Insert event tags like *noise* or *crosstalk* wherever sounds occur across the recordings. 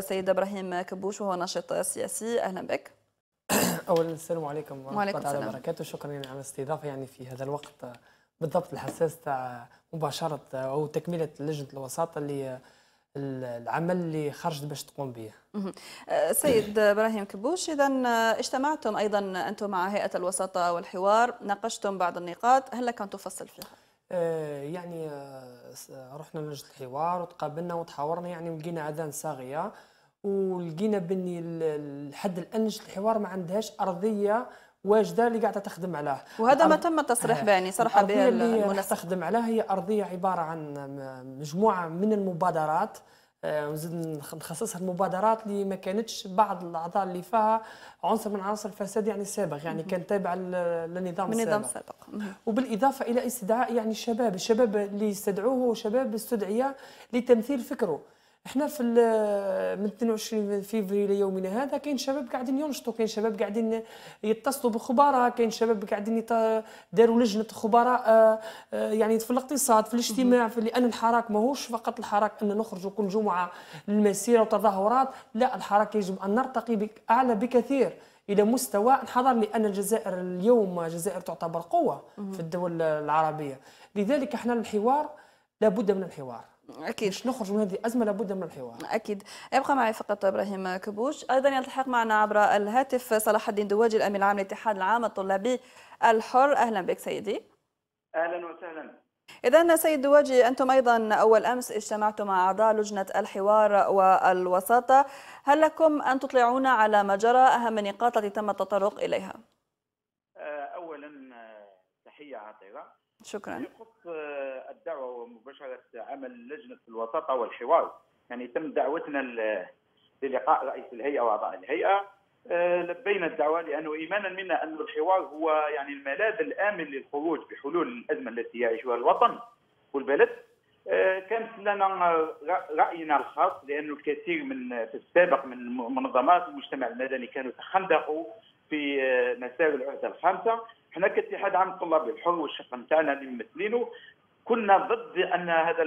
سيد إبراهيم كبوش وهو ناشط سياسي. أهلا بك. *coughs* اولا السلام عليكم ورحمة الله وبركاته. شكرا يعني على الاستضافة يعني في هذا الوقت بالضبط الحساس تاع مباشرة أو تكملة لجنة الوساطة اللي العمل اللي خرجت باش تقوم به. سيد *coughs* إبراهيم كبوش اذا اجتمعتم أيضا أنتم مع هيئة الوساطة والحوار ناقشتم بعض النقاط. هل لك أن تفصل فيها؟ آه، يعني آه، رحنا لجنه الحوار وتقابلنا وتحاورنا يعني ولقينا أذان صاغية ولقينا بني لحد الآن لجنه الحوار ما عندهاش أرضية واجدة اللي قاعدة تخدم عليه وهذا ما تم التصريح به يعني صراحة به اللي تخدم عليه هي أرضية عبارة عن مجموعة من المبادرات آه، ونزيد نخصصها المبادرات اللي ما كانتش بعض الأعضاء اللي فيها عنصر من عناصر الفساد يعني السابق يعني كان تابع للنظام السابق السابق وبالإضافة إلى استدعاء يعني الشباب الشباب اللي استدعوه شباب استدعي لتمثيل فكره. إحنا في من 22 فيفري ليومنا هذا كاين شباب قاعدين ينشطوا كاين شباب قاعدين يتصلوا بخبراء كاين شباب قاعدين داروا لجنة خبراء آه، آه، يعني في الاقتصاد في الاجتماع في لأن الحراك ماهوش فقط الحراك أن نخرجوا كل جمعة للمسيره وتظاهرات لا الحراك يجب أن نرتقي أعلى بكثير إلى مستوى انحدر لأن الجزائر اليوم الجزائر تعتبر قوة في الدول العربية. لذلك إحنا الحوار لابد من الحوار. أكيد. باش نخرج من هذه الأزمة لابد من الحوار. أكيد. يبقى معي فقط إبراهيم كبوش. أيضا يلتحق معنا عبر الهاتف صلاح الدين دواجي الأمين العام للاتحاد العام الطلابي الحر. أهلا بك سيدي. أهلا وسهلا. إذا سيد دواجي أنتم أيضا أول أمس اجتمعتم مع أعضاء لجنة الحوار والوساطة. هل لكم أن تطلعونا على ما جرى أهم النقاط التي تم التطرق إليها؟ عطيرة شكرا. يخص آه، الدعوة ومباشرة عمل لجنة الوساطة والحوار. يعني تم دعوتنا للقاء رئيس الهيئة وأعضاء الهيئة. آه، لبينا الدعوة لأنه إيمانا منا أن الحوار هو يعني الملاذ الآمن للخروج بحلول الأزمة التي يعيشها الوطن والبلد. آه، كانت لنا رأينا الخاص لأنه الكثير من في السابق من منظمات المجتمع المدني كانوا تخندقوا في مسار العهدة الخامسة. إحنا كاتحاد عام الطلاب الحر والشق نتاعنا اللي ممثلينه. كنا ضد أن هذا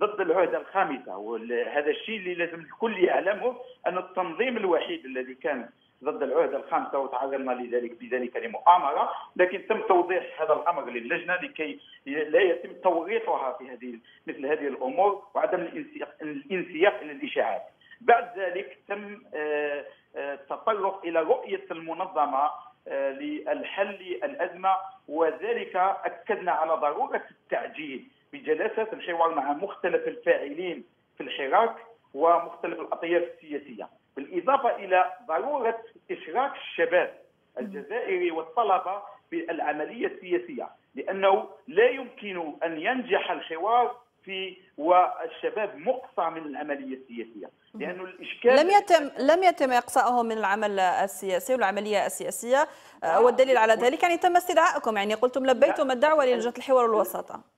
ضد العهدة الخامسة وهذا الشيء اللي لازم الكل يعلمه أن التنظيم الوحيد الذي كان ضد العهدة الخامسة وتعرضنا لذلك بذلك لمؤامره لكن تم توضيح هذا الأمر للجنة لكي لا يتم توريطها في هذه مثل هذه الأمور وعدم الانسياق إلى الاشاعات بعد ذلك تم آه، آه، التطرق إلى رؤية المنظمة للحل الأزمة وذلك أكدنا على ضرورة التعجيل بجلسة الحوار مع مختلف الفاعلين في الحراك ومختلف الأطياف السياسية بالإضافة إلى ضرورة إشراك الشباب الجزائري والطلبة في العملية السياسية لأنه لا يمكن أن ينجح الحوار في والشباب مقصى من العملية السياسية. لأنه الإشكال لم يتم لم يتم اقصائهم من العمل السياسي والعملية السياسية آه، والدليل على ذلك يعني تم استدعائكم يعني قلتم لبيتم الدعوة للجنه الحوار والوساطه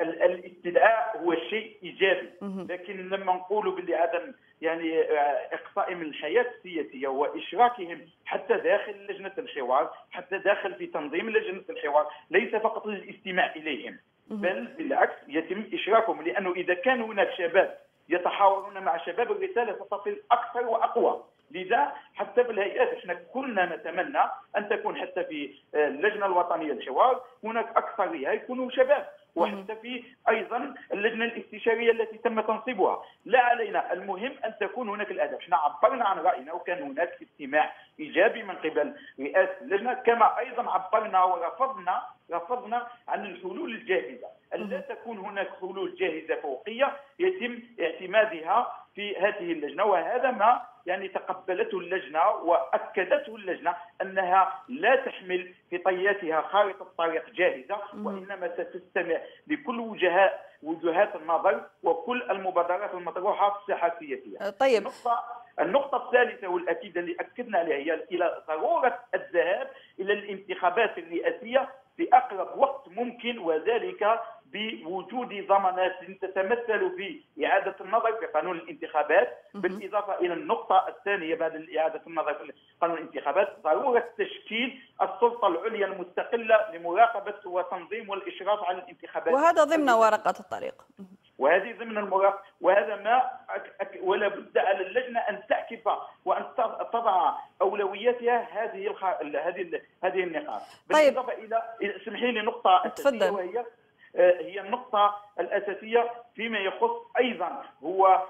الاستدعاء هو شيء إيجابي. لكن لما نقولوا باللي عدم يعني آه، اقصائهم من الحياة السياسية وإشراكهم حتى داخل لجنة الحوار حتى داخل في تنظيم لجنة الحوار ليس فقط للاستماع إليهم. بل بالعكس يتم إشراكهم لأنه إذا كان هناك شباب يتحاورون مع شباب الرسالة ستصل أكثر وأقوى. لذا حتى في الهيئات إحنا كلنا نتمنى أن تكون حتى في اللجنة الوطنية للحوار هناك اكثريه يكونوا شباب. وحتى في أيضا اللجنة الاستشارية التي تم تنصيبها. لا علينا. المهم أن تكون هناك الأهداف. إحنا عبرنا عن رأينا وكان هناك استماع إيجابي من قبل رئاسة اللجنة. كما أيضا عبرنا ورفضنا رفضنا عن الحلول الجاهزة. ألا تكون هناك حلول جاهزة فوقية يتم اعتمادها في هذه اللجنة. وهذا ما يعني تقبلته اللجنة وأكدته اللجنة أنها لا تحمل في طياتها خارطة طريق جاهزة وإنما ستستمع لكل وجهاء وجهات النظر وكل المبادرات المطروحة في الساحة السياسية طيب. النقطة, النقطة الثالثة والأكيدة اللي أكدنا عليها هي إلى ضرورة الذهاب إلى الانتخابات الرئاسية في أقرب وقت ممكن وذلك بوجود ضمانات تتمثل في إعادة النظر في قانون الانتخابات بالإضافة إلى النقطة الثانية بعد إعادة النظر في قانون الانتخابات ضرورة تشكيل السلطة العليا المستقلة لمراقبة وتنظيم والإشراف على الانتخابات. وهذا ضمن ورقة الطريق. وهذه ضمن المراقبة. وهذا ما ولا بد على اللجنة أن تعكف وأن تضع أولوياتها هذه الخ... هذه هذه النقاط. طيب. بالإضافة إلى اسمحي لي نقطة أساسية وهي هي النقطة الأساسية فيما يخص أيضا هو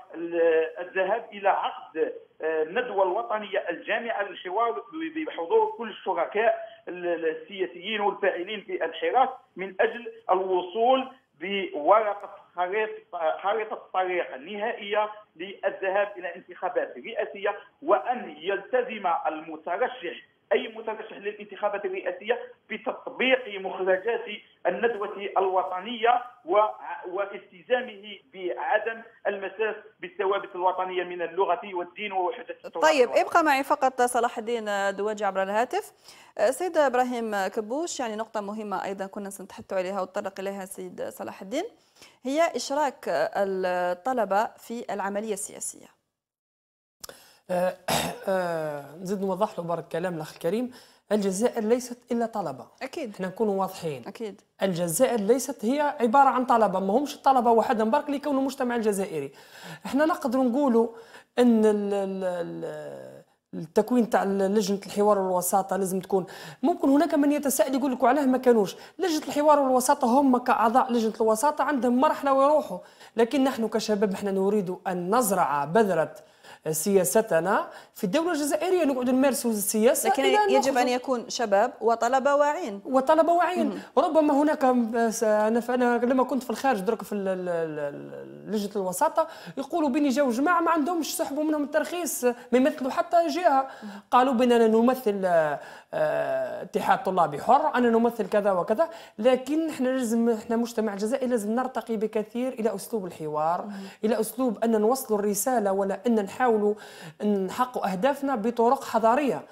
الذهاب إلى عقد الندوة آه، الوطنية الجامعة للحوار بحضور كل الشركاء السياسيين والفاعلين في الحراك من أجل الوصول بورقة خريطة الطريق النهائية للذهاب إلى انتخابات رئاسية وأن يلتزم المترشح أي مترشح للانتخابات الرئاسية بتطبيق مخرجات الندوة الوطنية والتزامه بعدم المساس بالثوابت الوطنية من اللغة والدين ووحدة طيب ابقى معي فقط صلاح الدين دواجي عبر الهاتف. سيد إبراهيم كبوش يعني نقطة مهمة أيضا كنا سنتحدث عليها وتطرق إليها سيد صلاح الدين هي إشراك الطلبة في العملية السياسية. نزيد نوضح له برك كلام الأخ الكريم. الجزائر ليست إلا طلبة. أكيد. إحنا نكونوا واضحين. أكيد. الجزائر ليست هي عبارة عن طلبة ما همش الطلبة وحدهم برك اللي يكونوا المجتمع الجزائري. إحنا نقدر نقولوا إن ال ال ال التكوين تاع لجنة الحوار والوساطة لازم تكون. ممكن هناك من يتساءل يقول لك وعلاه ما كانوش. لجنة الحوار والوساطة هم كأعضاء لجنة الوساطة عندهم مرحلة ويروحوا. لكن نحن كشباب إحنا نريد أن نزرع بذرة سياستنا في الدولة الجزائرية. نقعد نمارسوا السياسة. لكن يجب أن يكون شباب وطلبة واعين وطلبة واعين ربما هناك أنا أنا لما كنت في الخارج درك في لجنة الوساطة يقولوا بيني جاو جماعة ما عندهمش سحبوا منهم الترخيص ما يمثلوا حتى جهة. قالوا بأننا نمثل آه، اتحاد طلابي حر أنا نمثل كذا وكذا لكن إحنا لازم إحنا مجتمع جزائري لازم نرتقي بكثير إلى أسلوب الحوار إلى أسلوب أن نوصلوا الرسالة ولا أن نحاولوا نحققوا أهدافنا بطرق حضارية.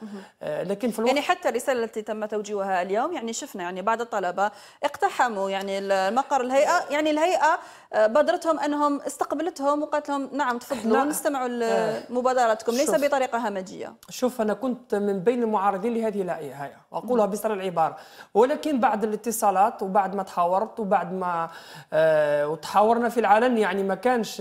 آه، لكن في الوقت يعني حتى الرسالة التي تم توجيهها اليوم يعني شفنا يعني بعض الطلبة اقتحموا يعني المقر الهيئة يعني الهيئة آه، بادرتهم أنهم استقبلتهم وقالت لهم نعم تفضلوا نستمعوا لمبادرتكم ليس بطريقة همجية. شوف أنا كنت من بين المعارضين لهذه الهيئة. اقولها بسر العبارة. ولكن بعد الاتصالات وبعد ما تحاورت وبعد ما آه وتحاورنا في العلن يعني ما كانش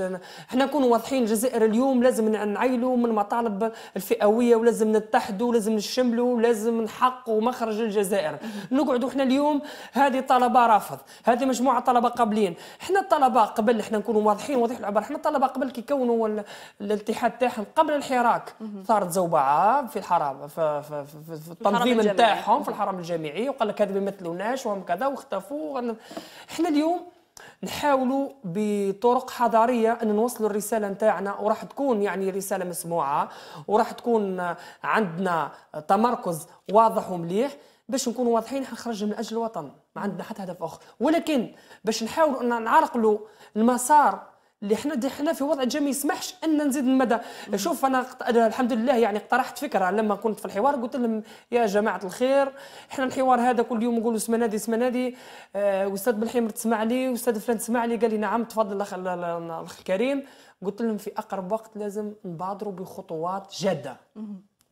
إحنا نكونوا واضحين الجزائر اليوم لازم نعيلوا من مطالب الفئوية ولازم نتحدوا ولازم نشملوا ولازم نحققوا مخرج الجزائر. نقعدوا إحنا اليوم هذه طلبة رافض هذه مجموعة طلبة قابلين. إحنا الطلبة قبل إحنا نكونوا واضحين وضوح العبارة. إحنا الطلبة قبل كي كونوا الاتحاد تاعهم قبل الحراك. صارت زوبعة في الحرام في, في, في, في التنظيم نتاعهم. في الحرم الجامعي وقال لك هذا ما يمثلوناش وهم كذا واختفوا. إحنا اليوم نحاولوا بطرق حضارية أن نوصلوا الرسالة نتاعنا وراح تكون يعني رسالة مسموعة وراح تكون عندنا تمركز واضح ومليح باش نكونوا واضحين. نخرج من أجل الوطن ما عندنا حتى هدف آخر. ولكن باش نحاولوا أن نعرقلوا المسار اللي إحنا إحنا في وضع جا ما يسمحش إن نزيد المدى. شوف أنا الحمد لله يعني اقترحت فكرة. لما كنت في الحوار قلت لهم يا جماعة الخير إحنا الحوار هذا كل يوم نقولوا اسم نادي اسم نادي آه أستاذ بالحمر تسمع لي أستاذ فلان تسمع لي قال لي نعم تفضل الاخ الأخ الكريم. قلت لهم في أقرب وقت لازم نبادروا بخطوات جادة.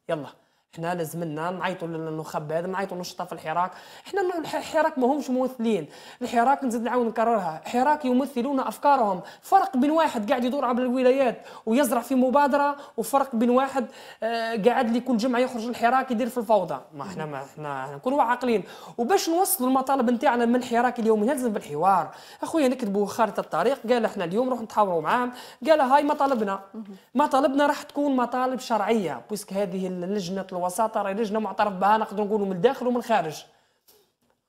يلا. إحنا لازمنا نعيطوا للنخب نعيطوا للنشطاء في الحراك. إحنا الحراك ما همش ممثلين. الحراك نزيد نعاود نكررها. حراك يمثلون أفكارهم. فرق بين واحد قاعد يدور عبر الولايات ويزرع في مبادرة وفرق بين واحد آه قاعد لي كل جمعة يخرج الحراك يدير في الفوضى. ما إحنا ما إحنا نكونوا عاقلين. وباش نوصلوا المطالب نتاعنا من الحراك اليومي لازم بالحوار. أخويا نكتبوا خارطة الطريق. قال إحنا اليوم نروح نتحاوروا معاهم. قال هاي مطالبنا. مطالبنا راح تكون مطالب شرعية بويسك هذه اللجنة الوساطه راهي لجنه معترف بها نقدر نقولوا من الداخل ومن الخارج.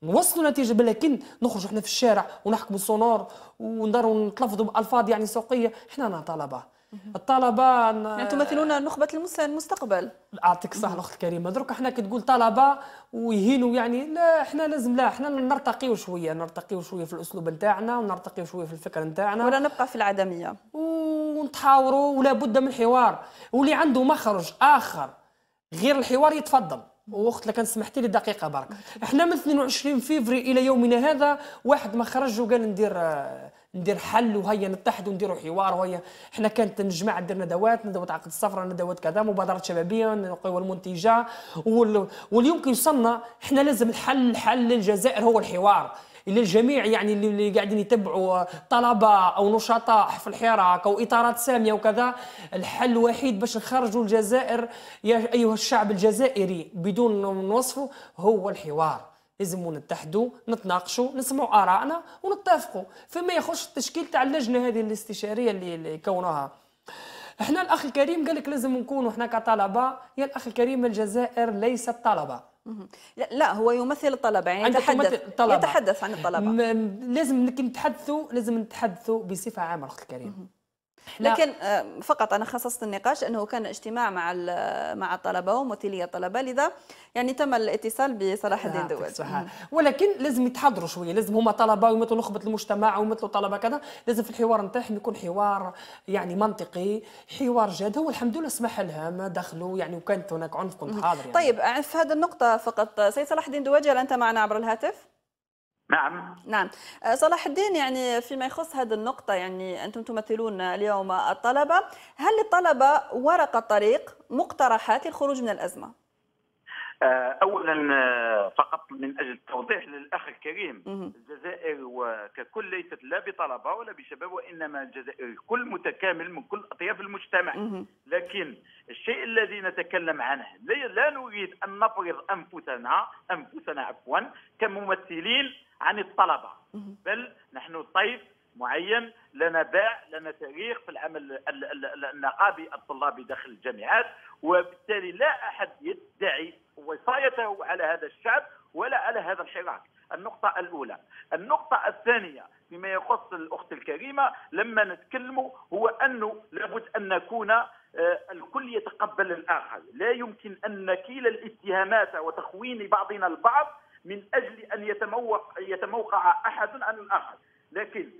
نوصلوا نتيجة لكن نخرجوا إحنا في الشارع ونحكموا السونور ونضروا نتلفظوا بألفاظ يعني سوقية. إحنا طلبة. الطلبة يعني تمثلون نخبة المستقبل. أعطيك الصحه الأخت الكريمه درك إحنا كي تقول طلبة ويهينوا يعني لا إحنا لازم لا إحنا نرتقيو شوية نرتقيو شوية في الأسلوب نتاعنا ونرتقيو شوية في الفكر نتاعنا. ولا نبقى في العدمية. ونتحاوروا ولا بد من حوار. واللي عنده مخرج آخر غير الحوار يتفضل. وقت لكان سمحتي لي دقيقة برك إحنا من 22 فيفري إلى يومنا هذا واحد ما خرج وقال ندير ندير حل وهيا نتحدوا نديروا حوار وهيا. إحنا كانت نجمع ندير ندوات ندوات عقد الصفراء ندوات كذا مبادرات شبابية القوى المنتجة. واليوم كي وصلنا إحنا لازم الحل حل للجزائر هو الحوار. اللي الجميع يعني اللي قاعدين يتبعوا طلبة أو نشطاء في الحراك أو إطارات سامية وكذا الحل الوحيد باش نخرجوا الجزائر يا أيها الشعب الجزائري بدون نوصفه هو الحوار. لازم نتحدوا نتناقشوا نسمعوا ارائنا ونتفقوا فيما يخص التشكيل تاع اللجنة هذه الاستشارية اللي, اللي كونوها. إحنا الأخ الكريم قال لك لازم نكونوا إحنا كطلبة. يا الأخ الكريم الجزائر ليست طلبة. لا هو يمثل الطلبة يعني يتحدث. الطلبة. يتحدث عن الطلبة. لازم نتحدثوا لازم نتحدثوا بصفة عامة اخت الكريم. لكن آه، فقط أنا خصصت النقاش أنه كان اجتماع مع مع الطلبه ومثيلي الطلبة لذا يعني تم الاتصال بصلاح الدين دواد ولكن لازم يتحضروا شوية لازم هما طلبة ويمثلوا نخبه المجتمع ويمثلوا طلبة كذا لازم في الحوار نتاعهم يكون حوار يعني منطقي حوار جاد. هو الحمد لله سمح لها ما دخلوا يعني وكانت هناك عنف كنت حاضر يعني. طيب في هذه النقطة فقط سيد صلاح الدين دواجي هل أنت معنا عبر الهاتف؟ نعم. نعم. أه، صلاح الدين يعني فيما يخص هذه النقطة يعني أنتم تمثلون اليوم الطلبة. هل للطلبة ورقة طريق مقترحات للخروج من الأزمة؟ أه، اولا أه، فقط من أجل التوضيح للأخ الكريم الجزائر وككل ليست لا بطلبة ولا بشباب وإنما الجزائر كل متكامل من كل أطياف المجتمع. لكن الشيء الذي نتكلم عنه لا نريد أن نفرض أنفسنا أنفسنا عفوا كممثلين عن الطلبة. بل نحن طيف معين لنا باع لنا تاريخ في العمل النقابي الطلابي داخل الجامعات وبالتالي لا أحد يدعي وصايته على هذا الشعب ولا على هذا الحراك. النقطة الأولى. النقطة الثانية فيما يخص الأخت الكريمة لما نتكلم هو أنه لابد أن نكون آه، الكل يتقبل الآخر. لا يمكن أن نكيل الاتهامات وتخوين بعضنا البعض من أن يتموق يتموقع أحد عن الآخر. لكن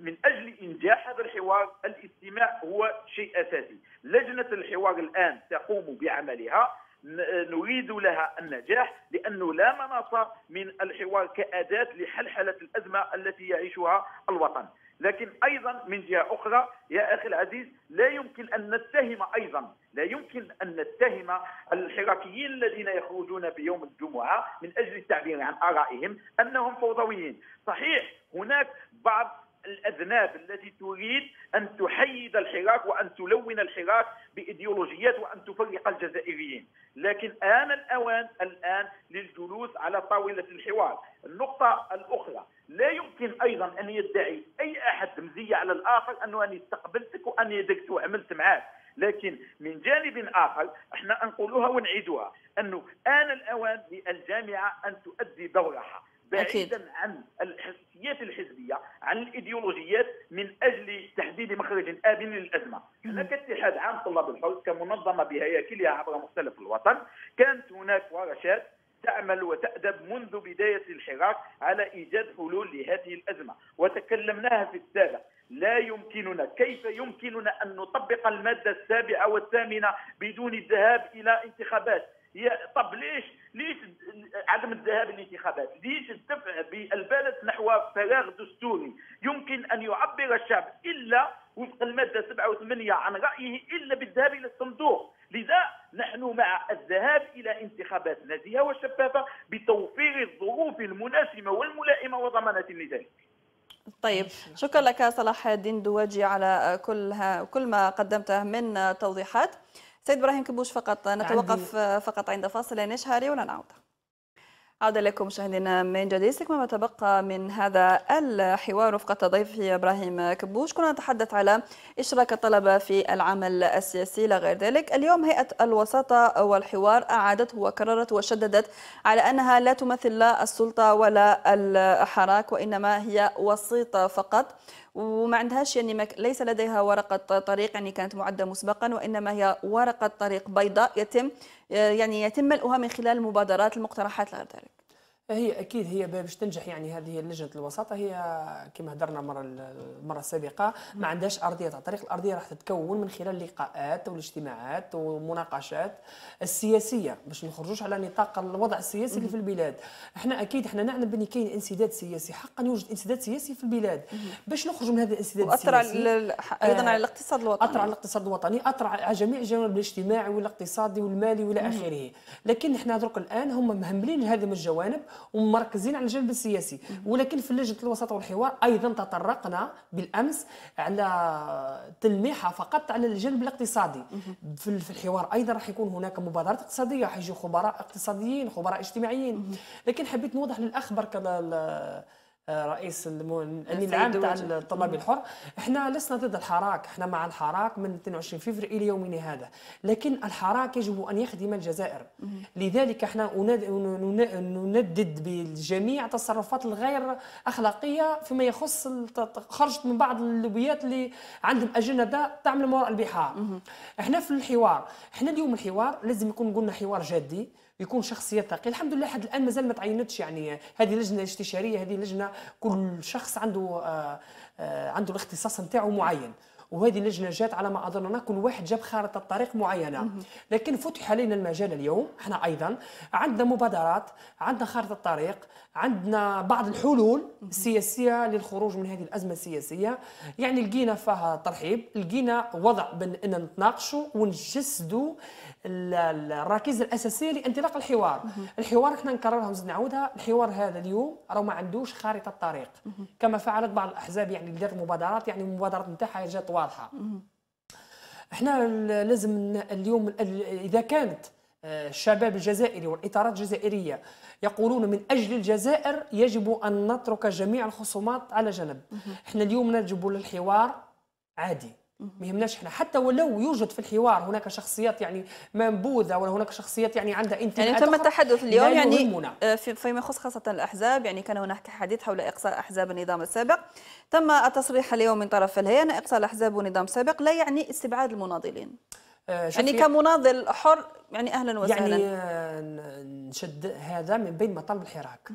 من أجل إنجاح هذا الحوار الاستماع هو شيء أساسي. لجنة الحوار الآن تقوم بعملها. نريد لها النجاح لأنه لا مناص من الحوار كأداة لحلحلة الأزمة التي يعيشها الوطن. لكن أيضا من جهة أخرى يا أخي العزيز لا يمكن أن نتهم أيضا لا يمكن أن نتهم الحراكيين الذين يخرجون بيوم الجمعة من أجل التعبير عن آرائهم أنهم فوضويين، صحيح هناك بعض الأذناب التي تريد أن تحيد الحراك وأن تلون الحراك بإيديولوجيات وأن تفرق الجزائريين، لكن آن الأوان الآن للجلوس على طاولة الحوار. النقطة الأخرى لا يمكن أيضا أن يدعي أي أحد مزية على الآخر أنه أني استقبلتك وأني درت وعملت معاك. لكن من جانب آخر إحنا نقولها ونعيدها أنه آن الأوان للجامعة أن تؤدي دورها. بعيدا. عن الحسيات الحزبيه عن الايديولوجيات من أجل تحديد امن للأزمة. إحنا كاتحاد عام طلاب الحوز كمنظمة بهياكلها عبر مختلف الوطن. كانت هناك ورشات تعمل وتأدب منذ بداية الحراك على إيجاد حلول لهذه الأزمة. وتكلمناها في السابق. لا يمكننا كيف يمكننا أن نطبق المادة السابعة والثامنة بدون الذهاب إلى انتخابات؟ طب ليش ليش عدم الذهاب للانتخابات؟ ليش الدفع بالبلد نحو فراغ دستوري؟ يمكن أن يعبر الشعب إلا وفق المادة 7 و8 عن رأيه إلا بالذهاب إلى الصندوق، لذا نحن مع الذهاب إلى انتخابات نزيهه وشفافة بتوفير الظروف المناسبة والملائمة وضمانة لذلك. طيب شكرا لك صلاح الدين دواجي على كل كل ما قدمته من توضيحات. سيد إبراهيم كبوش فقط نتوقف فقط عند فاصل نشهري ولا نعود؟ عودة لكم مشاهدينا من جديد ما تبقى من هذا الحوار رفقة ضيفي إبراهيم كبوش كنا نتحدث على إشراك الطلبة في العمل السياسي لا غير ذلك. اليوم هيئة الوساطة والحوار أعادت وكررت وشددت على أنها لا تمثل لا السلطة ولا الحراك وإنما هي وسيطة فقط. وما عندهاش يعني ليس لديها ورقة طريق يعني كانت معدة مسبقا وإنما هي ورقة طريق بيضاء يتم يعني يتم ملؤها من خلال المبادرات المقترحات لغير ذلك. هي أكيد هي باش تنجح يعني هذه لجنة الوساطة. هي كما هدرنا المره المره السابقة ما عندهاش أرضية تاع الطريق الأرضية راح تتكون من خلال اللقاءات والاجتماعات والمناقشات السياسية باش نخرجوش على نطاق الوضع السياسي اللي في البلاد. إحنا أكيد إحنا نعلم بان كاين انسداد سياسي حقا يوجد انسداد سياسي في البلاد. باش نخرجوا من هذا الانسداد السياسي أيضا على الاقتصاد الوطني. أثر على الاقتصاد الوطني أثر على جميع الجوانب الاجتماعي والاقتصادي والمالي والى آخره. لكن إحنا درك الآن هم مهملين هذه من الجوانب ومركزين على الجانب السياسي. ولكن في لجنه الوساطة والحوار أيضا تطرقنا بالأمس على تلميحه فقط على الجانب الاقتصادي. في الحوار أيضا راح يكون هناك مبادرات اقتصادية حيجوا خبراء اقتصاديين خبراء اجتماعيين. لكن حبيت نوضح للاخ برك رئيس الامين العام تاع الطلاب الحر. إحنا لسنا ضد الحراك. إحنا مع الحراك من 22 فبراير إلى يومنا هذا. لكن الحراك يجب أن يخدم الجزائر. لذلك إحنا نندد بالجميع التصرفات الغير أخلاقية فيما يخص خرجت من بعض اللوبيات اللي عندهم أجندة تعمل وراء البحار. إحنا في الحوار. إحنا اليوم الحوار لازم يكون قلنا حوار جدي. يكون شخصيات ثقيلة. الحمد لله لحد الآن مازال ما تعينتش يعني هذه لجنه استشاريه هذه لجنه كل شخص عنده آه آه عنده الاختصاص نتاعو معين. وهذه اللجنة جات على ما أظننا كل واحد جاب خارطة طريق معينة. لكن فتح علينا المجال اليوم إحنا أيضا عندنا مبادرات عندنا خارطة طريق عندنا بعض الحلول السياسية للخروج من هذه الأزمة السياسية. يعني لقينا فيها ترحيب لقينا وضع بأن نتناقشوا ونجسدوا الركيزه الأساسية لانطلاق الحوار. الحوار إحنا نكررها ونزيد نعاودها الحوار هذا اليوم راه ما عندوش خارطة طريق كما فعلت بعض الأحزاب يعني اللي دارت مبادرات يعني المبادرات نتاعها جات واضحة. إحنا لازم اليوم إذا كانت آه، الشباب الجزائري والإطارات الجزائرية يقولون من أجل الجزائر يجب أن نترك جميع الخصومات على جنب. إحنا اليوم نجب للحوار عادي. ما يهمناش إحنا حتى ولو يوجد في الحوار هناك شخصيات يعني منبوذة ولا هناك شخصيات يعني عندها انتماءات يعني تم التحدث اليوم يعني آه، فيما يخص خاصة الأحزاب يعني كان هناك حديث حول إقصاء أحزاب النظام السابق. تم التصريح اليوم من طرف الهيئة أن إقصاء الأحزاب والنظام السابق لا يعني استبعاد المناضلين. آه يعني كمناضل حر يعني أهلا وسهلا. يعني آه نشد هذا من بين مطالب الحراك.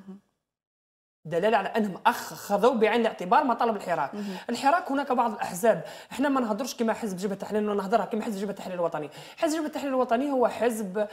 دلالة على أنهم اخذوا بعين الاعتبار مطالب الحراك. الحراك هناك بعض الأحزاب. إحنا ما نهضرش كما حزب جبهة التحرير نهضرها كما حزب جبهة التحرير الوطني. حزب جبهة التحرير الوطني هو حزب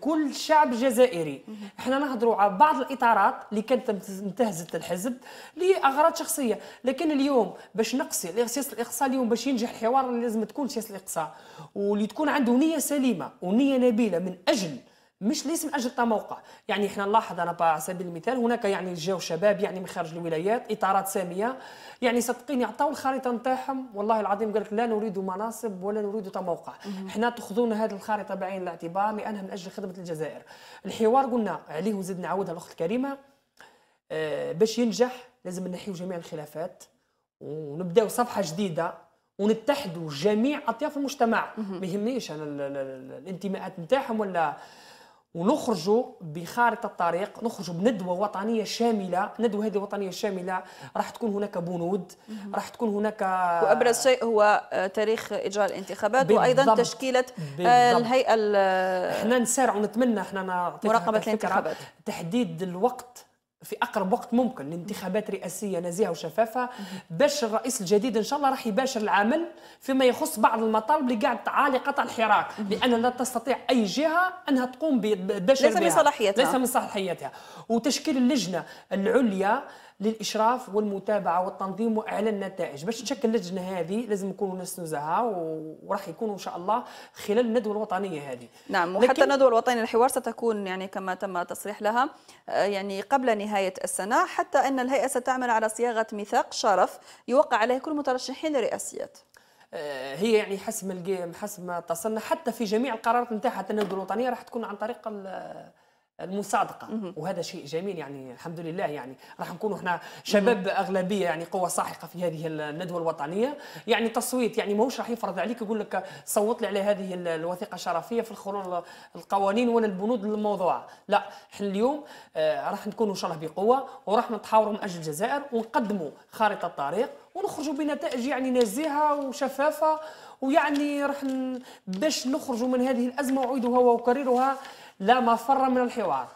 كل شعب جزائري. إحنا نهضروا على بعض الإطارات اللي كانت انتهزت الحزب لأغراض شخصية. لكن اليوم باش نقصي سياسة الاقصاء اليوم باش ينجح الحوار لازم تكون سياسة الاقصاء. واللي تكون عنده نية سليمة ونية نبيلة من أجل مش ليس من أجل التموقع يعني إحنا نلاحظ أنا على سبيل المثال هناك يعني جاو شباب يعني من خارج الولايات إطارات سامية. يعني صدقيني عطاو الخريطة نتاعهم. والله العظيم قال لك لا نريد مناصب ولا نريد تموقع إحنا تأخذون هذه الخريطة بعين الاعتبار لأنها من أجل خدمة الجزائر. الحوار قلنا عليه وزيد نعاودها الاخت الكريمه آه باش ينجح لازم نحيو جميع الخلافات ونبدأو صفحة جديدة ونتحدوا جميع أطياف المجتمع. ما يهمنيش أنا الانتماءات نتاعهم ولا ونخرجوا بخارطة الطريق نخرجوا بندوة وطنية شاملة. ندوه هذه وطنية شاملة راح تكون هناك بنود راح تكون هناك وأبرز شيء هو تاريخ إجراء الانتخابات وأيضا تشكيلة آه، الهيئة إحنا نسارع ونتمنى إحنا مراقبة الانتخابات. تحديد الوقت في أقرب وقت ممكن لانتخابات رئاسية نزيهة وشفافة. باش الرئيس الجديد إن شاء الله راح يباشر العمل فيما يخص بعض المطالب اللي قاعد عالقه الحراك لأن لا تستطيع أي جهة أنها تقوم ببشر ليس من صلاحيتها. ليس من صلاحيتها. وتشكيل اللجنة العليا للإشراف والمتابعة والتنظيم وإعلان النتائج. باش تشكل اللجنة هذه لازم يكونوا ناس نزهة وراح يكونوا إن شاء الله خلال الندوة الوطنية هذه. نعم وحتى الندوة الوطنية للحوار ستكون يعني كما تم التصريح لها آه، يعني قبل نهاية السنة حتى أن الهيئة ستعمل على صياغة ميثاق شرف يوقع عليه كل المترشحين للرئاسيات آه، هي يعني حسب حسب ما اتصلنا حتى في جميع القرارات نتاعها الندوة الوطنية راح تكون عن طريق المصادقة. وهذا شيء جميل يعني الحمد لله يعني. راح نكونوا إحنا شباب أغلبية يعني قوة ساحقة في هذه الندوة الوطنية. يعني تصويت يعني ماهوش راح يفرض عليك يقول لك صوت لي على هذه الوثيقة الشرفية في الخروج القوانين ولا البنود الموضوعه لا إحنا اليوم آه راح نكونوا إن شاء الله بقوة وراح نتحاوروا من أجل الجزائر ونقدموا خارطة طريق ونخرجوا بنتائج يعني نزيهه وشفافة. ويعني راح باش نخرجوا من هذه الأزمة واعيدها واكررها لا مفر من الحوار.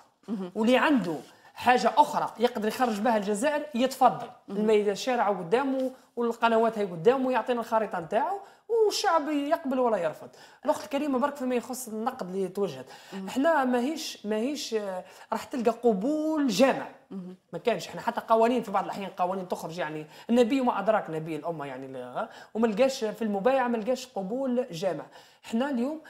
واللي عنده حاجة أخرى يقدر يخرج بها الجزائر يتفضل. الميدان الشارع قدامه والقنوات هي قدامه يعطينا الخريطة نتاعو والشعب يقبل ولا يرفض. الأخت الكريمة برك فيما يخص النقد اللي توجهت. إحنا ماهيش ماهيش آه، راح تلقى قبول جامع. ما كانش. إحنا حتى قوانين في بعض الأحيان قوانين تخرج يعني النبي وما أدراك نبي الأمة يعني وما لقاش في المبايعة ما لقاش قبول جامع. إحنا اليوم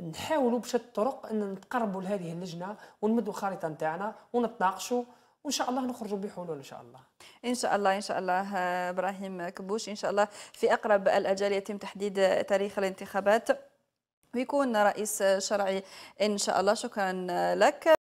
نحاولوا بشتى الطرق أن نتقربوا لهذه اللجنة ونمدوا الخريطة نتاعنا ونتناقشوا وإن شاء الله نخرجوا بحلول إن شاء الله. إن شاء الله إن شاء الله إبراهيم كبوش. إن شاء الله في أقرب الأجال يتم تحديد تاريخ الانتخابات ويكون رئيس شرعي إن شاء الله. شكرا لك.